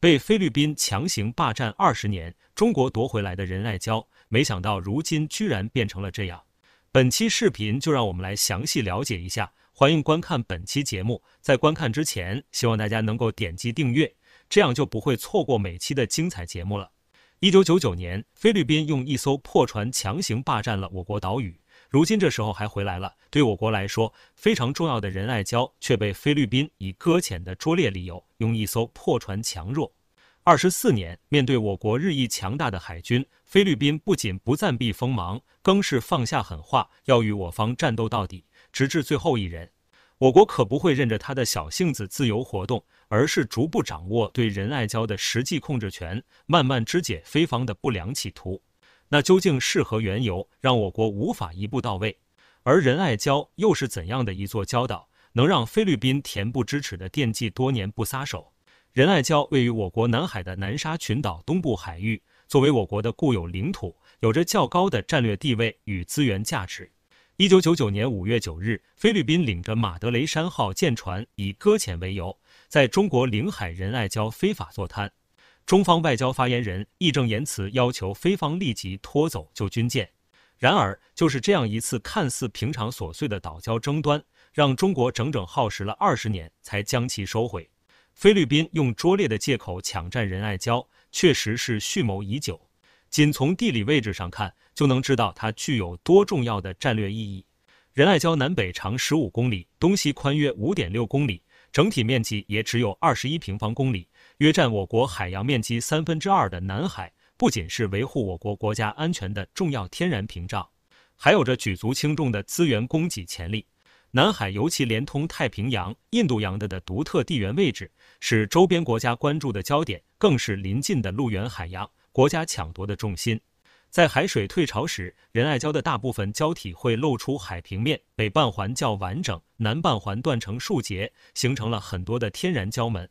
被菲律宾强行霸占二十年，中国夺回来的仁爱礁，没想到如今居然变成了这样。本期视频就让我们来详细了解一下，欢迎观看本期节目。在观看之前，希望大家能够点击订阅，这样就不会错过每期的精彩节目了。一九九九年，菲律宾用一艘破船强行霸占了我国岛屿。如今这时候还回来了，对我国来说非常重要的仁爱礁却被菲律宾以搁浅的拙劣理由用一艘破船强弱。二十四年，面对我国日益强大的海军，菲律宾不仅不暂避锋芒，更是放下狠话，要与我方战斗到底，直至最后一人。我国可不会任着他的小性子自由活动，而是逐步掌握对仁爱礁的实际控制权，慢慢肢解菲方的不良企图。那究竟是何缘由，让我国无法一步到位？而仁爱礁又是怎样的一座礁岛，能让菲律宾恬不知耻的惦记多年不撒手？仁爱礁位于我国南海的南沙群岛东部海域，作为我国的固有领土，有着较高的战略地位与资源价值。一九九九年五月九日，菲律宾领着马德雷山号舰船，以搁浅为由，在中国领海仁爱礁非法坐滩。中方外交发言人义正言辞要求菲方立即拖走旧军舰。然而，就是这样一次看似平常琐碎的岛礁争端，让中国整整耗时了二十年才将其收回。菲律宾用拙劣的借口抢占仁爱礁，确实是蓄谋已久。仅从地理位置上看，就能知道它具有多重要的战略意义。仁爱礁南北长十五公里，东西宽约五点六公里，整体面积也只有二十一平方公里。约占我国海洋面积三分之二的南海，不仅是维护我国国家安全的重要天然屏障，还有着举足轻重的资源供给潜力。南海尤其连通太平洋、印度洋的的独特地缘位置，是周边国家关注的焦点，更是临近的陆源海洋国家抢夺的重心。在海水退潮时，仁爱礁的大部分礁体会露出海平面，北半环较完整，南半环断成数节，形成了很多的天然礁门。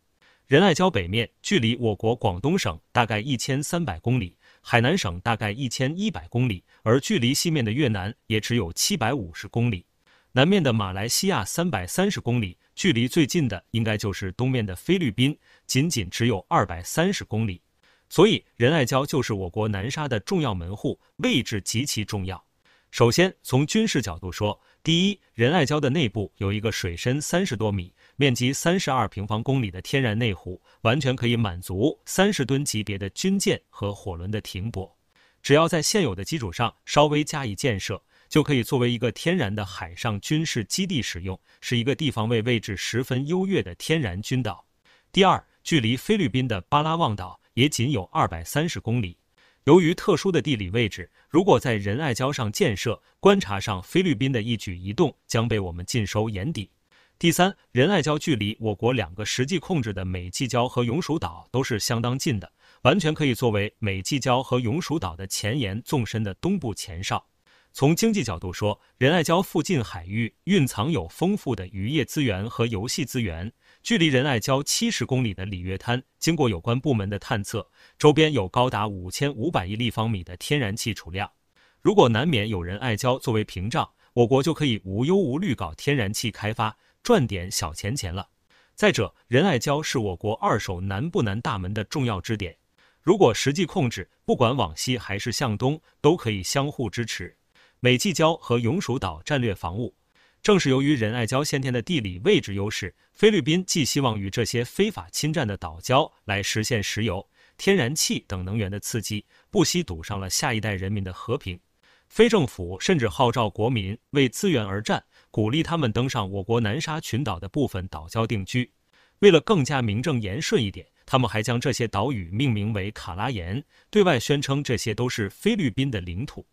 仁爱礁北面距离我国广东省大概一千三百公里，海南省大概一千一百公里，而距离西面的越南也只有七百五十公里，南面的马来西亚三百三十公里，距离最近的应该就是东面的菲律宾，仅仅只有二百三十公里。所以仁爱礁就是我国南沙的重要门户，位置极其重要。首先从军事角度说，第一，仁爱礁的内部有一个水深三十多米。面积三十二平方公里的天然内湖，完全可以满足三十吨级别的军舰和火轮的停泊。只要在现有的基础上稍微加以建设，就可以作为一个天然的海上军事基地使用，是一个地方位位置十分优越的天然军岛。第二，距离菲律宾的巴拉望岛也仅有二百三十公里。由于特殊的地理位置，如果在仁爱礁上建设，观察上菲律宾的一举一动将被我们尽收眼底。第三，仁爱礁距离我国两个实际控制的美济礁和永暑岛都是相当近的，完全可以作为美济礁和永暑岛的前沿纵深的东部前哨。从经济角度说，仁爱礁附近海域蕴藏有丰富的渔业资源和游戏资源。距离仁爱礁七十公里的里约滩，经过有关部门的探测，周边有高达五千五百亿立方米的天然气储量。如果难免有仁爱礁作为屏障，我国就可以无忧无虑搞天然气开发。赚点小钱钱了。再者，仁爱礁是我国二手南部南大门的重要支点，如果实际控制，不管往西还是向东，都可以相互支持。美济礁和永暑岛战略防务，正是由于仁爱礁先天的地理位置优势，菲律宾寄希望于这些非法侵占的岛礁来实现石油、天然气等能源的刺激，不惜赌上了下一代人民的和平。非政府甚至号召国民为资源而战。鼓励他们登上我国南沙群岛的部分岛礁定居。为了更加名正言顺一点，他们还将这些岛屿命名为卡拉岩，对外宣称这些都是菲律宾的领土。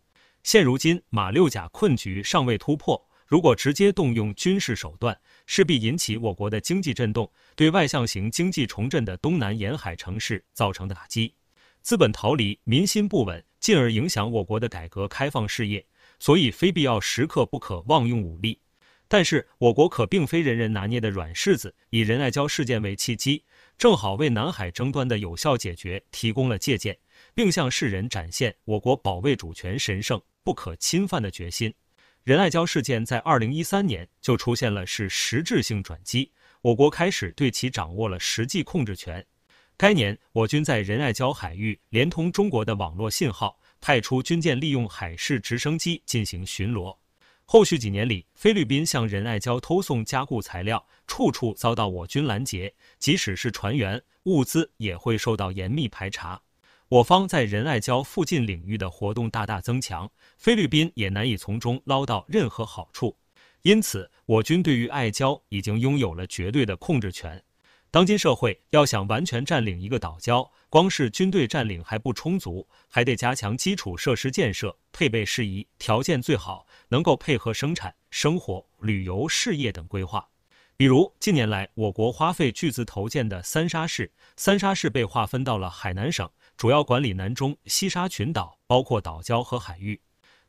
现如今马六甲困局尚未突破，如果直接动用军事手段，势必引起我国的经济震动，对外向型经济重振的东南沿海城市造成打击，资本逃离，民心不稳，进而影响我国的改革开放事业。所以，非必要时刻不可妄用武力。但是，我国可并非人人拿捏的软柿子。以仁爱礁事件为契机，正好为南海争端的有效解决提供了借鉴，并向世人展现我国保卫主权神圣不可侵犯的决心。仁爱礁事件在二零一三年就出现了是实质性转机，我国开始对其掌握了实际控制权。该年，我军在仁爱礁海域连通中国的网络信号，派出军舰利用海事直升机进行巡逻。后续几年里，菲律宾向仁爱礁偷送加固材料，处处遭到我军拦截，即使是船员，物资也会受到严密排查。我方在仁爱礁附近领域的活动大大增强，菲律宾也难以从中捞到任何好处。因此，我军对于爱礁已经拥有了绝对的控制权。当今社会要想完全占领一个岛礁，光是军队占领还不充足，还得加强基础设施建设，配备适宜条件，最好能够配合生产、生活、旅游、事业等规划。比如近年来，我国花费巨资投建的三沙市，三沙市被划分到了海南省，主要管理南中西沙群岛，包括岛礁和海域。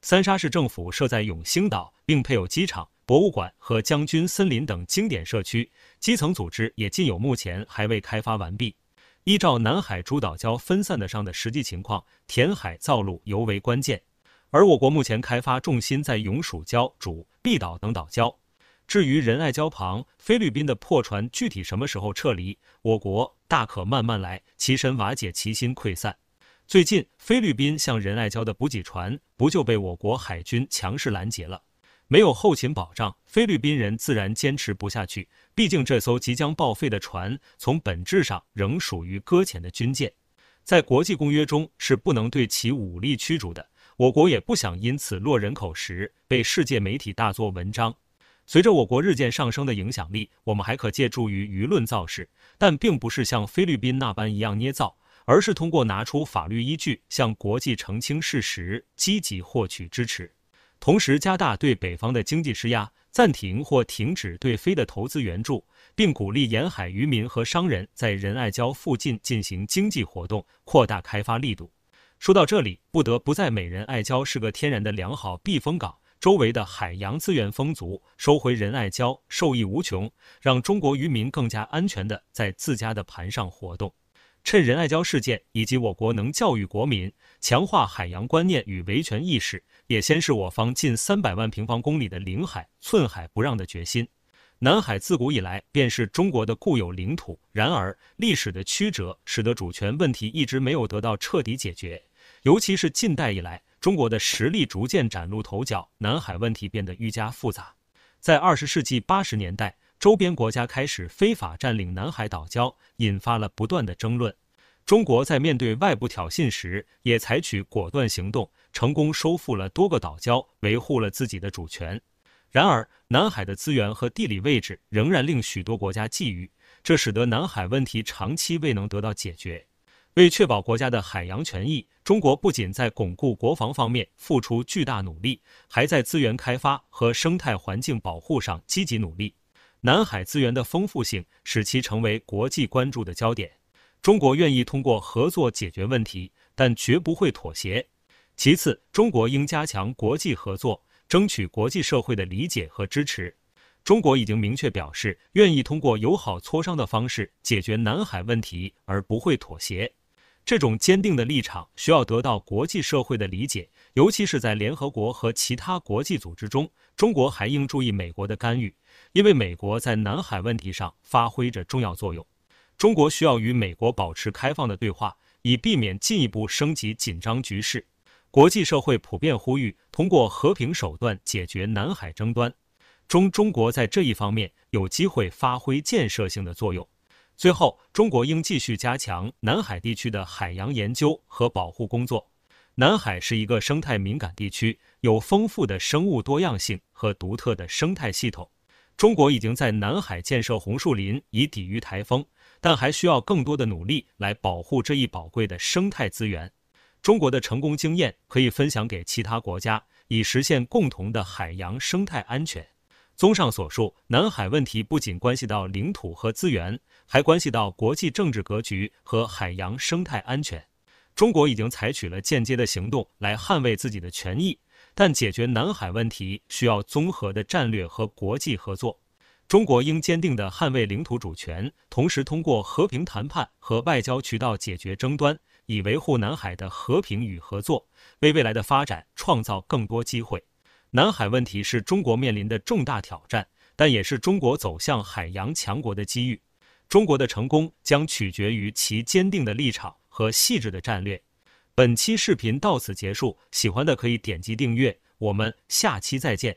三沙市政府设在永兴岛，并配有机场。博物馆和将军森林等经典社区，基层组织也尽有，目前还未开发完毕。依照南海诸岛礁分散的上的实际情况，填海造陆尤为关键。而我国目前开发重心在永暑礁、主碧岛等岛礁。至于仁爱礁旁菲律宾的破船具体什么时候撤离，我国大可慢慢来，其身瓦解，其心溃散。最近菲律宾向仁爱礁的补给船不就被我国海军强势拦截了？没有后勤保障，菲律宾人自然坚持不下去。毕竟这艘即将报废的船，从本质上仍属于搁浅的军舰，在国际公约中是不能对其武力驱逐的。我国也不想因此落人口实，被世界媒体大做文章。随着我国日渐上升的影响力，我们还可借助于舆论造势，但并不是像菲律宾那般一样捏造，而是通过拿出法律依据，向国际澄清事实，积极获取支持。同时，加大对北方的经济施压，暂停或停止对非的投资援助，并鼓励沿海渔民和商人在仁爱礁附近进行经济活动，扩大开发力度。说到这里，不得不在美仁爱礁是个天然的良好避风港，周围的海洋资源丰足，收回仁爱礁受益无穷，让中国渔民更加安全地在自家的盘上活动。趁仁爱礁事件以及我国能教育国民、强化海洋观念与维权意识。也先是我方近三百万平方公里的领海寸海不让的决心。南海自古以来便是中国的固有领土，然而历史的曲折使得主权问题一直没有得到彻底解决。尤其是近代以来，中国的实力逐渐崭露头角，南海问题变得愈加复杂。在二十世纪八十年代，周边国家开始非法占领南海岛礁，引发了不断的争论。中国在面对外部挑衅时，也采取果断行动，成功收复了多个岛礁，维护了自己的主权。然而，南海的资源和地理位置仍然令许多国家觊觎，这使得南海问题长期未能得到解决。为确保国家的海洋权益，中国不仅在巩固国防方面付出巨大努力，还在资源开发和生态环境保护上积极努力。南海资源的丰富性使其成为国际关注的焦点。中国愿意通过合作解决问题，但绝不会妥协。其次，中国应加强国际合作，争取国际社会的理解和支持。中国已经明确表示，愿意通过友好磋商的方式解决南海问题，而不会妥协。这种坚定的立场需要得到国际社会的理解，尤其是在联合国和其他国际组织中。中国还应注意美国的干预，因为美国在南海问题上发挥着重要作用。中国需要与美国保持开放的对话，以避免进一步升级紧张局势。国际社会普遍呼吁通过和平手段解决南海争端，中中国在这一方面有机会发挥建设性的作用。最后，中国应继续加强南海地区的海洋研究和保护工作。南海是一个生态敏感地区，有丰富的生物多样性和独特的生态系统。中国已经在南海建设红树林，以抵御台风。但还需要更多的努力来保护这一宝贵的生态资源。中国的成功经验可以分享给其他国家，以实现共同的海洋生态安全。综上所述，南海问题不仅关系到领土和资源，还关系到国际政治格局和海洋生态安全。中国已经采取了间接的行动来捍卫自己的权益，但解决南海问题需要综合的战略和国际合作。中国应坚定地捍卫领土主权，同时通过和平谈判和外交渠道解决争端，以维护南海的和平与合作，为未来的发展创造更多机会。南海问题是中国面临的重大挑战，但也是中国走向海洋强国的机遇。中国的成功将取决于其坚定的立场和细致的战略。本期视频到此结束，喜欢的可以点击订阅，我们下期再见。